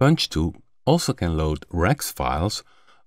Punch2 also can load rex files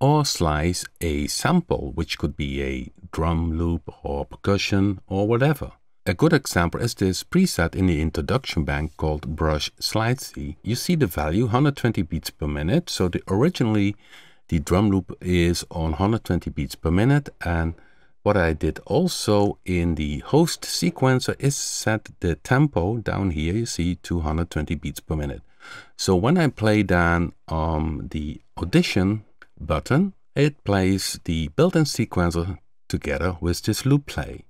or slice a sample, which could be a drum loop or percussion or whatever. A good example is this preset in the introduction bank called Brush Slidesy. You see the value 120 beats per minute. So the originally the drum loop is on 120 beats per minute. And what I did also in the host sequencer is set the tempo down here. You see 220 beats per minute. So when I play down um, the audition button, it plays the built-in sequencer together with this loop play.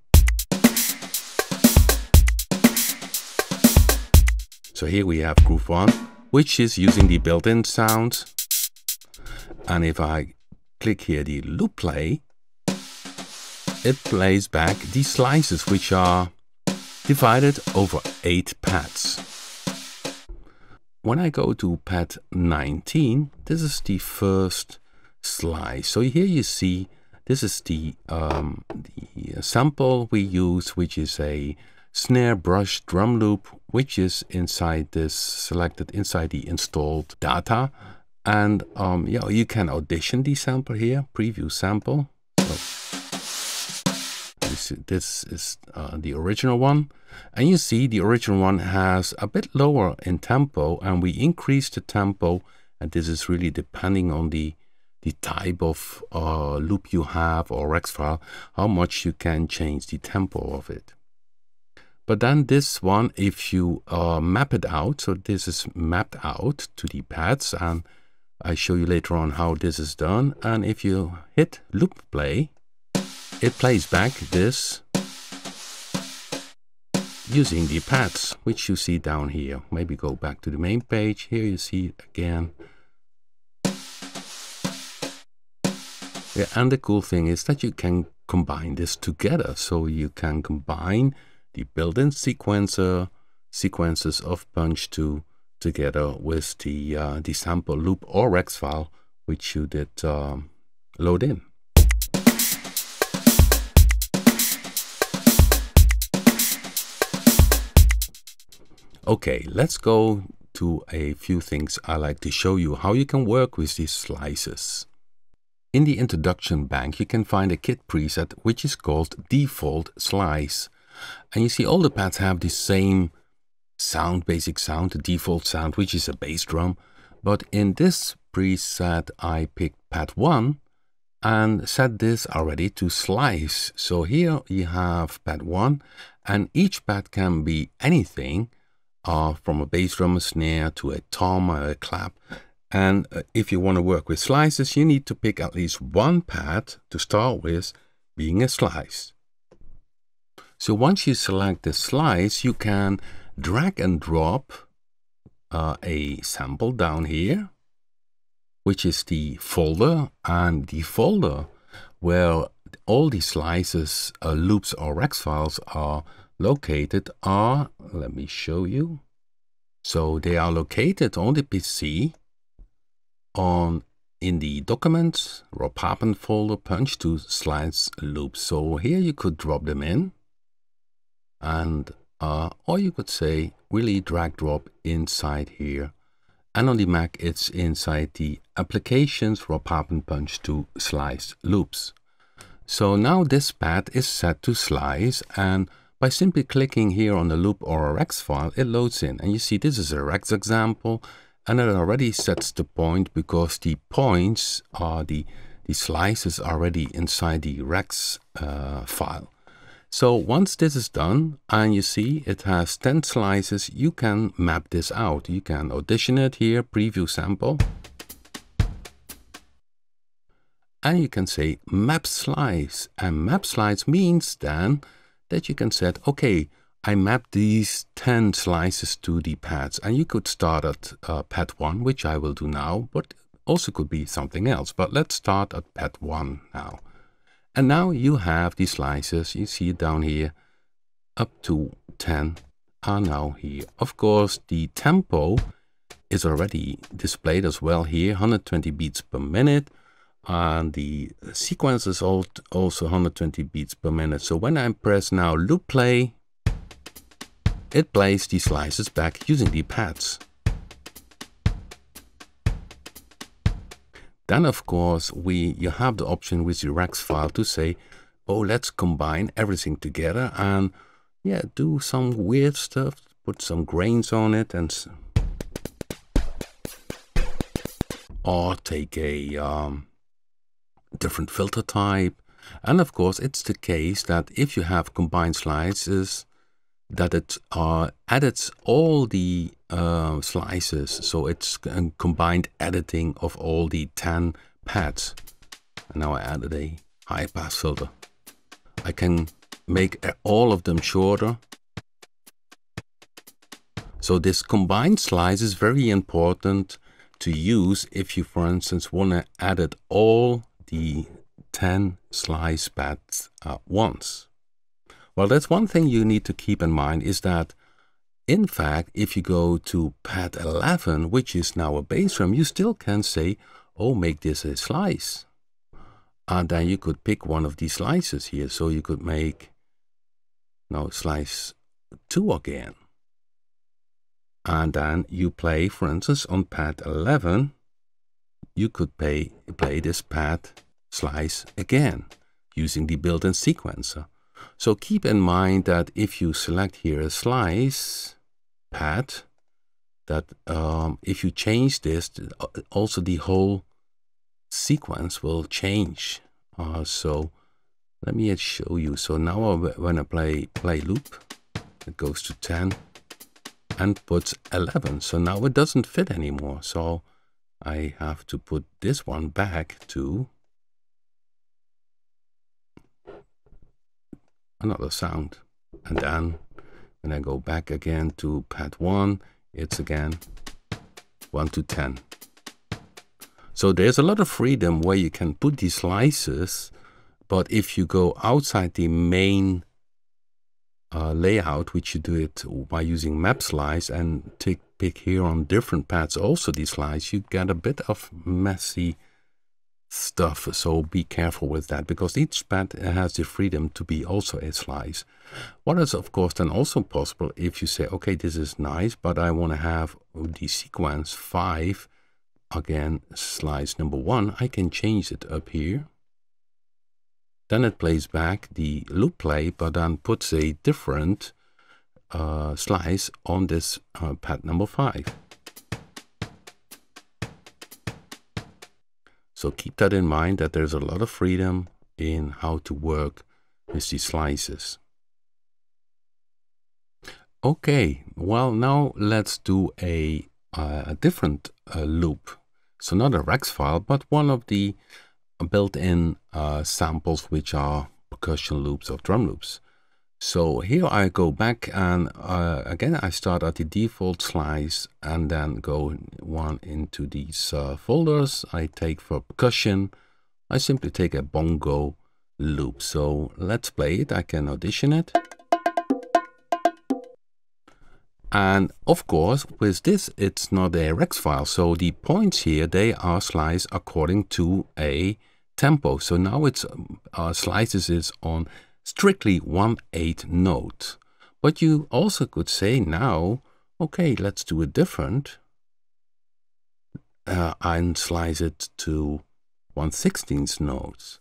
So here we have groove 1, which is using the built-in sounds. And if I click here the loop play, it plays back the slices which are divided over 8 pads. When I go to pad 19, this is the first slice. So here you see this is the, um, the sample we use, which is a snare brush drum loop, which is inside this selected inside the installed data. And um, yeah, you can audition the sample here, preview sample. This is uh, the original one. And you see the original one has a bit lower in tempo and we increase the tempo. And this is really depending on the the type of uh, loop you have or Rex file, how much you can change the tempo of it. But then this one, if you uh, map it out, so this is mapped out to the pads, and I show you later on how this is done. And if you hit loop play, it plays back this using the pads, which you see down here. Maybe go back to the main page. Here you see it again. Yeah, and the cool thing is that you can combine this together. So you can combine the built-in sequencer sequences of Punch2 together with the uh, the sample loop or Rex file which you did um, load in. Okay, let's go to a few things I like to show you how you can work with these slices. In the introduction bank you can find a kit preset which is called default slice. And you see all the pads have the same sound, basic sound, the default sound, which is a bass drum. But in this preset, I picked pad 1 and set this already to slice. So here you have pad 1 and each pad can be anything uh, from a bass drum, a snare to a tom or a clap. And uh, if you want to work with slices, you need to pick at least one pad to start with being a slice. So once you select the slice, you can drag and drop uh, a sample down here, which is the folder, and the folder where all the slices, uh, loops or Rex files are located are, let me show you. So they are located on the PC on in the documents, Rob Papen folder, Punch2 slice loops. So here you could drop them in and uh, or you could say really drag drop inside here and on the Mac it's inside the applications Rob Papen Punch2 slice loops. So now this pad is set to slice and by simply clicking here on the loop or a Rex file it loads in and you see this is a Rex example and it already sets the point because the points are the the slices already inside the Rex uh, file. So once this is done and you see it has 10 slices, you can map this out. You can audition it here, preview sample. And you can say map slice. And map slice means then that you can set, okay, I map these 10 slices to the pads. And you could start at uh, pad 1, which I will do now, but also could be something else. But let's start at pad 1 now. And now you have the slices, you see it down here, up to 10 are now here. Of course, the tempo is already displayed as well here, 120 beats per minute. And the sequence is also 120 beats per minute. So when I press now loop play, it plays the slices back using the pads. Then of course we you have the option with the rex file to say, oh let's combine everything together and yeah do some weird stuff, put some grains on it and or take a um, different filter type. And of course, it's the case that if you have combined slices, that it uh, edits all the uh, slices. So it's a combined editing of all the 10 pads. And now I added a high pass filter. I can make all of them shorter. So this combined slice is very important to use if you, for instance, want to edit all the 10 slice pads at once. Well, that's one thing you need to keep in mind is that, in fact, if you go to pad 11, which is now a base frame, you still can say, oh, make this a slice. And then you could pick one of these slices here. So you could make, now slice 2 again. And then you play, for instance, on pad 11, you could play, play this pad slice again using the built-in sequencer. So keep in mind that if you select here a slice pad, that um, if you change this, uh, also the whole sequence will change. Uh, so let me show you. So now when I play play loop, it goes to 10 and puts 11. So now it doesn't fit anymore. So I have to put this one back to another sound. And then when I go back again to pad 1, it's again 1 to 10. So there's a lot of freedom where you can put these slices, but if you go outside the main uh, layout, which you do it by using map slice and take pick here on different pads also these slides, you get a bit of messy stuff. So be careful with that because each pad has the freedom to be also a slice. What is of course then also possible if you say, okay, this is nice, but I want to have the sequence five again, slice number one, I can change it up here. Then it plays back the loop play, but then puts a different uh, slice on this uh, pad number 5. So keep that in mind that there's a lot of freedom in how to work with these slices. Okay, well now let's do a, uh, a different uh, loop. So not a Rex file, but one of the built-in uh, samples which are percussion loops or drum loops. So here I go back and uh, again I start at the default slice and then go one into these uh, folders. I take for percussion, I simply take a bongo loop. So let's play it, I can audition it. And of course with this it's not a Rex file, so the points here they are sliced according to a tempo. So now it's uh, slices is on strictly one eight note. But you also could say now, okay, let's do it different uh, and slice it to 1 16th notes.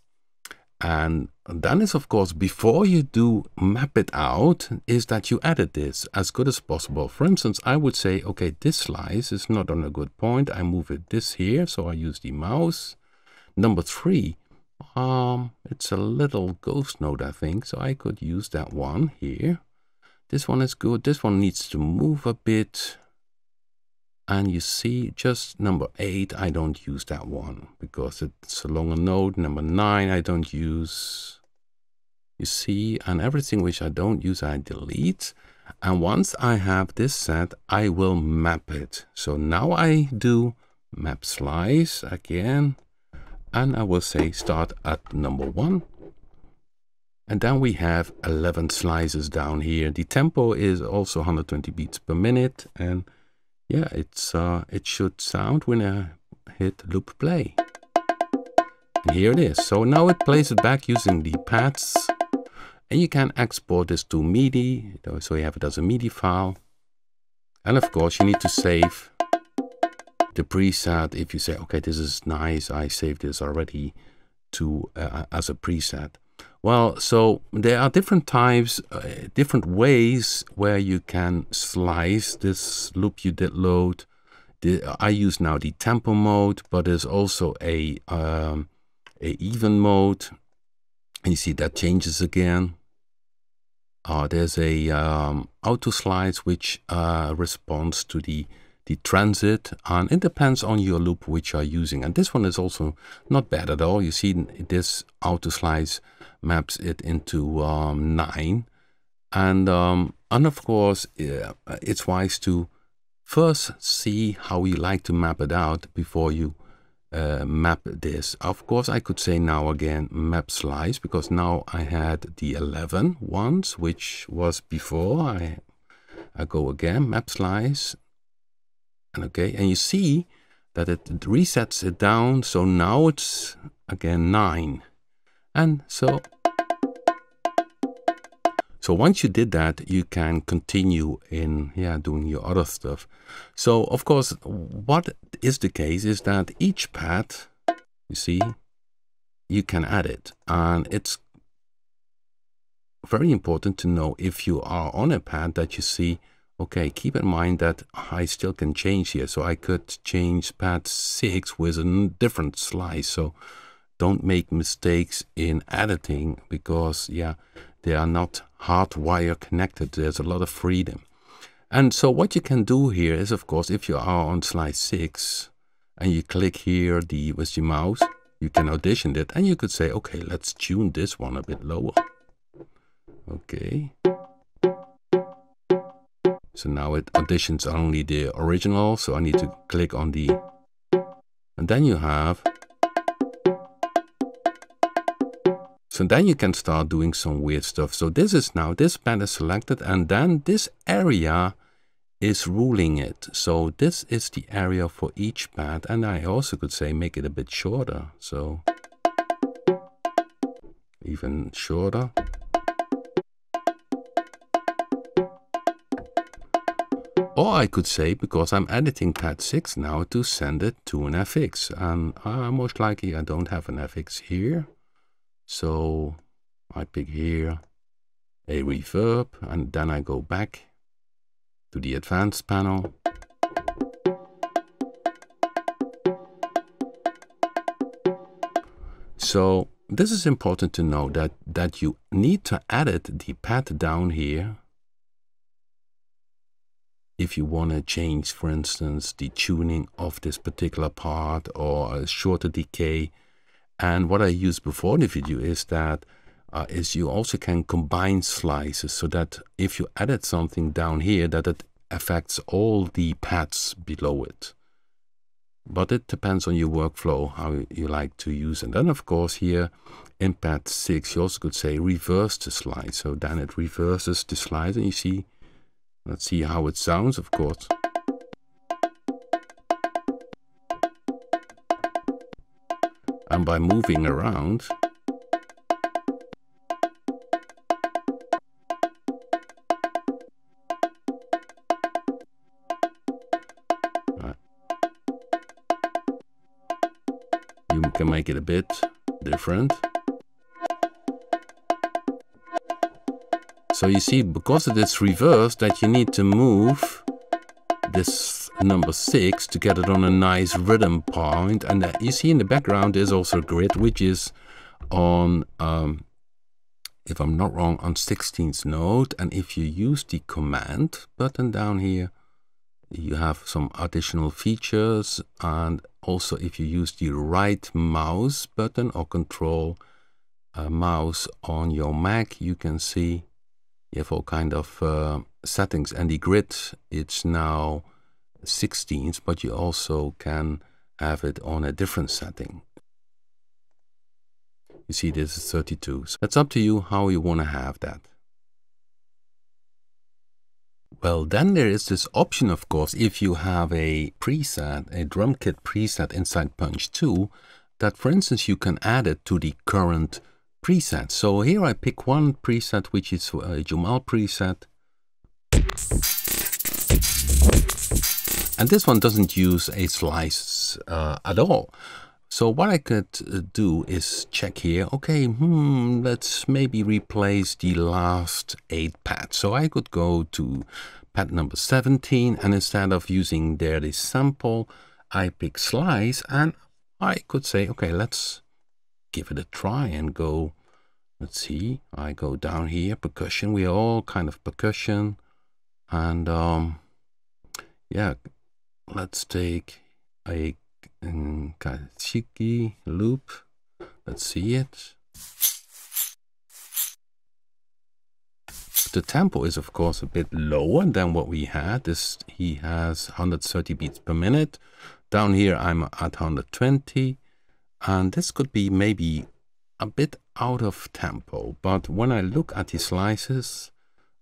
And then is of course, before you do map it out, is that you edit this as good as possible. For instance, I would say, okay, this slice is not on a good point. I move it this here, so I use the mouse. Number three, um, it's a little ghost note, I think, so I could use that one here. This one is good. This one needs to move a bit. And you see, just number 8, I don't use that one because it's a longer note. Number 9, I don't use. You see, and everything which I don't use, I delete. And once I have this set, I will map it. So now I do map slice again and I will say start at number one. And then we have 11 slices down here. The tempo is also 120 beats per minute. And yeah, it's uh, it should sound when I hit loop play. And here it is. So now it plays it back using the pads. And you can export this to MIDI. So you have it as a MIDI file. And of course you need to save the preset if you say, okay, this is nice, I saved this already to uh, as a preset. Well, so there are different types, uh, different ways where you can slice this loop you did load. The, I use now the tempo mode, but there's also a um, a even mode. And you see that changes again. Uh, there's a um, auto slice which uh, responds to the the transient and it depends on your loop which you are using and this one is also not bad at all you see this auto slice maps it into um, 9 and um, and of course yeah, it's wise to first see how you like to map it out before you uh, map this. Of course, I could say now again map slice because now I had the 11 ones, which was before. I, I go again, map slice, and okay, and you see that it resets it down. So now it's again 9. And so so once you did that, you can continue in yeah doing your other stuff. So of course, what is the case is that each pad, you see, you can add it, and it's very important to know if you are on a pad that you see. Okay, keep in mind that I still can change here, so I could change pad six with a different slice. So don't make mistakes in editing because yeah they are not hardwire connected. There's a lot of freedom. And so what you can do here is, of course, if you are on slide 6 and you click here the with your mouse, you can audition it and you could say, okay, let's tune this one a bit lower. Okay. So now it auditions only the original, so I need to click on the... And then you have So then you can start doing some weird stuff. So this is now, this pad is selected and then this area is ruling it. So this is the area for each pad. And I also could say make it a bit shorter. So even shorter. Or I could say, because I'm editing pad 6 now, to send it to an FX. And uh, most likely I don't have an FX here. So I pick here a reverb and then I go back to the advanced panel. So this is important to know that, that you need to edit the pad down here if you want to change, for instance, the tuning of this particular part or a shorter decay and what I used before the video is that uh, is you also can combine slices so that if you added something down here that it affects all the pads below it. But it depends on your workflow, how you like to use. And then of course here in pad 6 you also could say reverse the slide. So then it reverses the slide and you see, let's see how it sounds of course. and by moving around you can make it a bit different so you see because it is reversed that you need to move this number 6 to get it on a nice rhythm point. And uh, you see in the background there's also grid which is on, um, if I'm not wrong, on 16th note. And if you use the command button down here, you have some additional features. And also if you use the right mouse button or control uh, mouse on your Mac, you can see you have all kind of uh, settings. And the grid, it's now 16th, but you also can have it on a different setting. You see this is 32. So it's up to you how you want to have that. Well, then there is this option, of course, if you have a preset, a drum kit preset inside Punch 2, that for instance you can add it to the current preset. So here I pick one preset, which is a Jumal preset. And this one doesn't use a slice uh, at all. So what I could uh, do is check here, okay, hmm, let's maybe replace the last eight pads. So I could go to pad number 17 and instead of using there the sample, I pick slice and I could say, okay, let's give it a try and go, let's see, I go down here, percussion, we are all kind of percussion and um, yeah, let's take a and caxixi loop. Let's see it. The tempo is of course a bit lower than what we had. This he has 130 beats per minute. Down here I'm at 120 and this could be maybe a bit out of tempo. But when I look at the slices,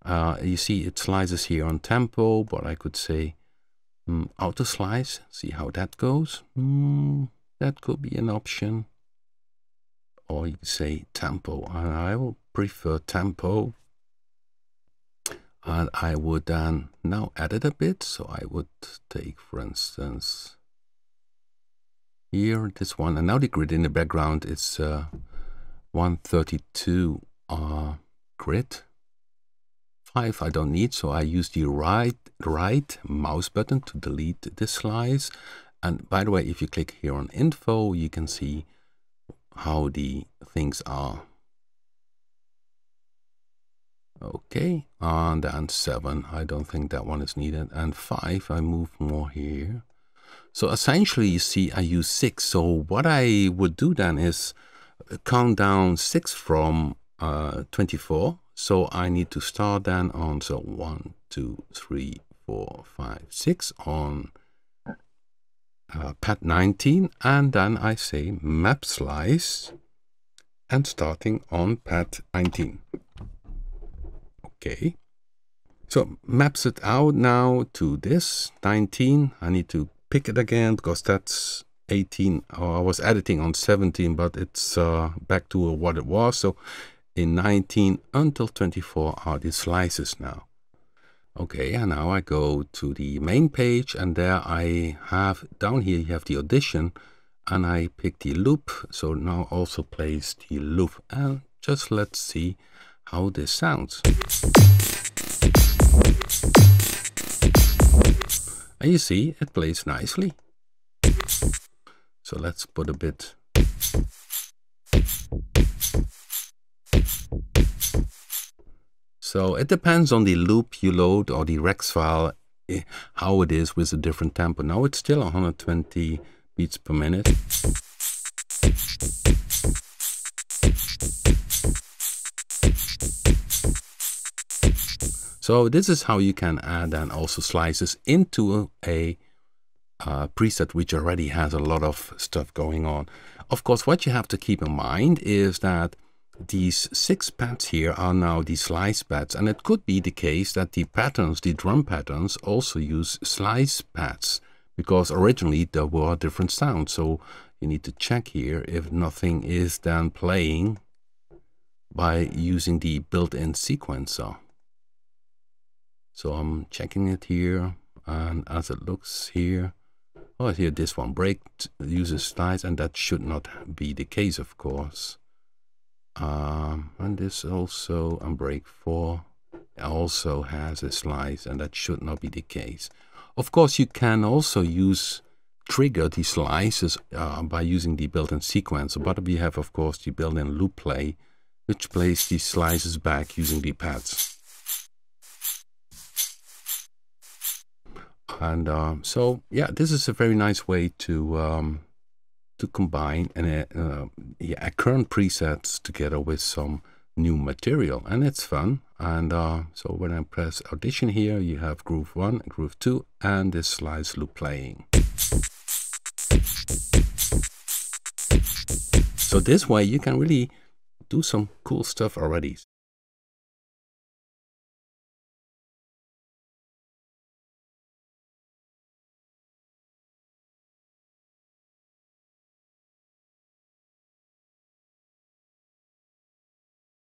uh, you see it slices here on tempo, but I could say Mm, auto slice, see how that goes. Mm, that could be an option. Or you could say tempo, and I will prefer tempo. And I would then now edit a bit. So I would take, for instance, here this one, and now the grid in the background is uh, 132 uh, grid. 5 I don't need, so I use the right, right mouse button to delete this slice. And by the way, if you click here on info, you can see how the things are. Okay, and then 7, I don't think that one is needed. And 5, I move more here. So essentially, you see, I use 6. So what I would do then is count down 6 from uh, 24 so I need to start then on, so one, two, three, four, five, six on uh, pad 19. And then I say map slice and starting on pad 19. Okay. So maps it out now to this 19. I need to pick it again because that's 18. Oh, I was editing on 17, but it's uh, back to what it was. So in 19 until 24 are the slices now. Okay, and now I go to the main page and there I have, down here you have the audition and I pick the loop. So now also plays the loop and just let's see how this sounds. And you see, it plays nicely. So let's put a bit So it depends on the loop you load or the Rex file, eh, how it is with a different tempo. Now it's still 120 beats per minute. So this is how you can add and also slices into a uh, preset which already has a lot of stuff going on. Of course, what you have to keep in mind is that these six pads here are now the slice pads and it could be the case that the patterns, the drum patterns also use slice pads because originally there were different sounds. So you need to check here if nothing is then playing by using the built-in sequencer. So I'm checking it here and as it looks here, oh here this one break uses slice and that should not be the case of course. Um, and this also on break 4 also has a slice and that should not be the case. Of course, you can also use trigger the slices uh, by using the built-in sequencer, but we have, of course, the built-in loop play, which plays the slices back using the pads. And um, so, yeah, this is a very nice way to um, to combine and uh, yeah, current presets together with some new material. And it's fun. And uh, so when I press audition here you have groove 1 groove 2 and this slice loop playing. So this way you can really do some cool stuff already